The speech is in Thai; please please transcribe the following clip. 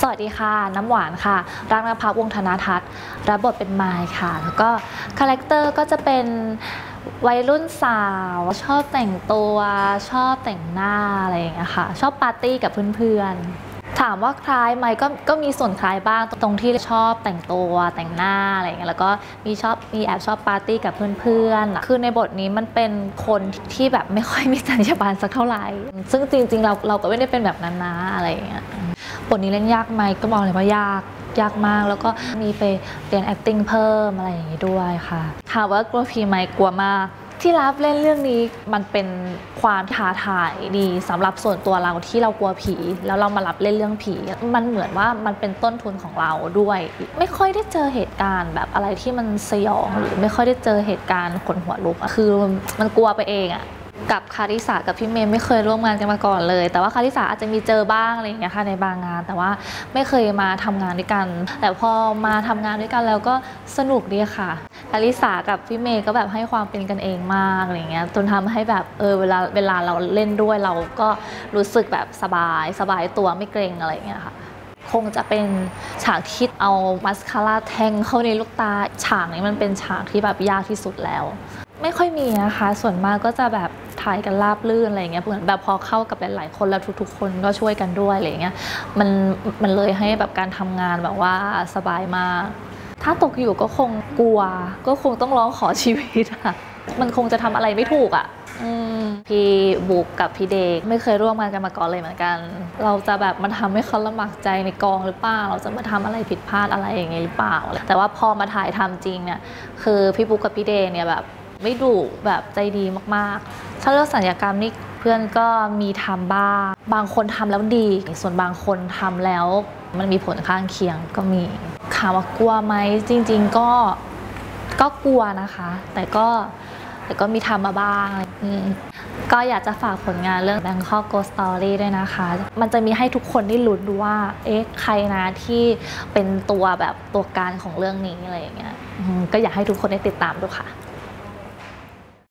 สวัสดีค่ะ น้ำหวานค่ะ รักษ์ณภัค วงศ์ธนทัศน์รับบทเป็นมายค่ะ แล้วก็ character ก็จะเป็นวัยรุ่นสาว ชอบแต่งตัว ชอบแต่งหน้าอะไรอย่างเงี้ยค่ะ ชอบปาร์ตี้กับเพื่อนๆ ถามว่าคล้ายไหมก็ก็มีส่วนคล้ายบ้างตรงที่ชอบแต่งตัวแต่งหน้าอะไรอย่างเงี้ยแล้วก็มีชอบมีแอบชอบปาร์ตี้กับเพื่อนๆคือในบทนี้มันเป็นคนที่แบบไม่ค่อยมีจรรยาบรรณสักเท่าไหร่ ซึ่งจริงๆเราเราก็ไม่ได้เป็นแบบนั้นนะอะไรอย่างเงี้ยบทนี้เล่นยากไหมก็บอกเลยว่ายากยากมากแล้วก็มีไปเรียน acting เพิ่มอะไรอย่างนี้ด้วยค่ะถามว่ากลัวผีไหมกลัวมาก ที่รับเล่นเรื่องนี้มันเป็นความท้าทายดีสำหรับส่วนตัวเราที่เรากลัวผี แล้วเรามารับเล่นเรื่องผี มันเหมือนว่ามันเป็นต้นทุนของเราด้วย ไม่ค่อยได้เจอเหตุการณ์แบบอะไรที่มันสยองหรือไม่ค่อยได้เจอเหตุการณ์ขนหัวลุกคือมันกลัวไปเองอะกับคาริสากับพี่เมย์ไม่เคยร่วมงานกันมาก่อนเลย แต่ว่าคาริสาอาจจะมีเจอบ้างอะไรอย่างเงี้ยค่ะในบางงาน แต่ว่าไม่เคยมาทำงานด้วยกัน แต่พอมาทำงานด้วยกันแล้วก็สนุกดีค่ะ คาริสากับพี่เมย์ก็แบบให้ความเป็นกันเองมากอะไรเงี้ยจนทำให้แบบเออเวลาเวลาเราเล่นด้วยเราก็รู้สึกแบบสบายสบายตัวไม่เกรงอะไรเงี้ยค่ะคงจะเป็นฉากที่เอามัสคาร่าแทงเข้าในลูกตาฉากนี้มันเป็นฉากที่แบบยากที่สุดแล้ว ไม่ค่อยมีนะคะ ส่วนมากก็จะแบบถ่ายกันราบลื่นอะไรเงี้ยเหมือนแบบพอเข้ากับหลาย ๆ คนแล้วทุก ๆ คนก็ช่วยกันด้วยอะไรเงี้ยมันมันเลยให้แบบการทำงานแบบว่าสบายมาก ถ้าตกอยู่ก็คงกลัว ก็คงต้องร้องขอชีวิตอะมันคงจะทำอะไรไม่ถูกอะอืมพี่บุกกับพี่เดกไม่เคยร่วมงานกันมาก่อนเลยเหมือนกัน เราจะแบบมันทำให้เขาลำบากใจในกองหรือเปล่า เราจะมาทำอะไรผิดพลาดอะไรอย่างเงี้ยหรือเปล่า แต่ว่าพอมาถ่ายทำจริงเนี่ยคือพี่บุกกับพี่เดกเนี่ยแบบไม่ดุแบบใจดีมากๆถ้าเรื่องสัญญกรรมนี่เพื่อนก็มีทำบ้าง บางคนทำแล้วดี ส่วนบางคนทำแล้วมันมีผลข้างเคียงก็มี ถามว่ากลัวไหมจริง ๆ ก็ก็กลัวนะคะ แต่ก็แต่ก็มีทำมาบ้างก็อยากจะฝากผลงานเรื่อง Bangkok Ghost Story ด้วยนะคะ มันจะมีให้ทุกคนได้ลุ้นดูว่า เอ๊ะ ใครนะที่เป็นตัวแบบตัวการของเรื่องนี้อะไรอย่างเงี้ย ก็อยากให้ทุกคนได้ติดตามดูค่ะ